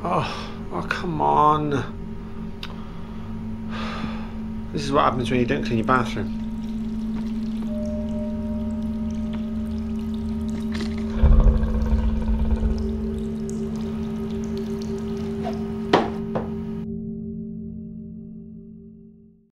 Oh, oh, come on. This is what happens when you don't clean your bathroom.